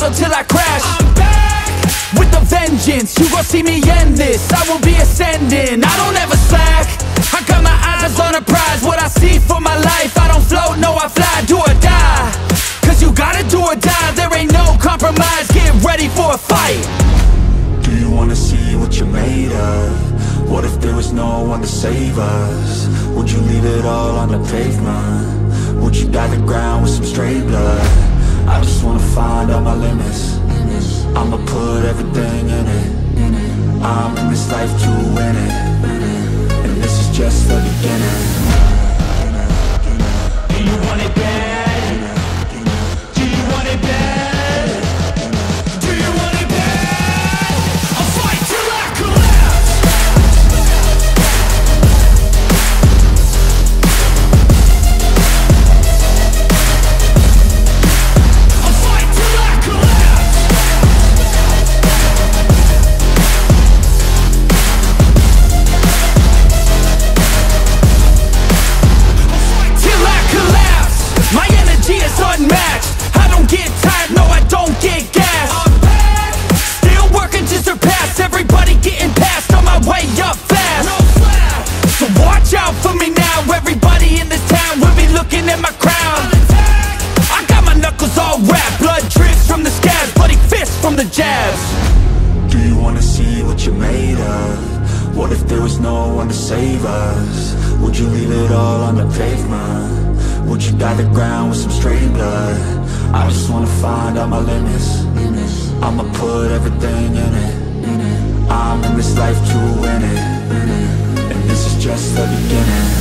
throttle till I crash I'm back with a vengeance You gon' see me end this I will be ascending I don't ever slack I got my eyes on a prize What I see for my life I don't float, no I fly Do or die Cause you gotta do or dye There ain't no compromise Get ready for a fight Do you wanna see what you're made of? What if there was no one to save us? Would you leave it all on the pavement? Would you die the ground with some stray blood? My limits. I'ma put everything in it. I'm in this life to win it. And this is just the beginning unmatched. I don't get tired, no I don't get gas. Still working to surpass. Everybody getting past On my way up fast. So watch out for me now. Everybody in this town will be looking at my crown. I got my knuckles all wrapped. Blood drips from the scabs Bloody fists from the jabs. Do you wanna see what you're made of? What if there was no one to save us? Would you leave it all on the pavement? Would you dye the ground with some stray blood? I just wanna find out my limits. I'ma put everything in it. I'm in this life to win it. And this is just the beginning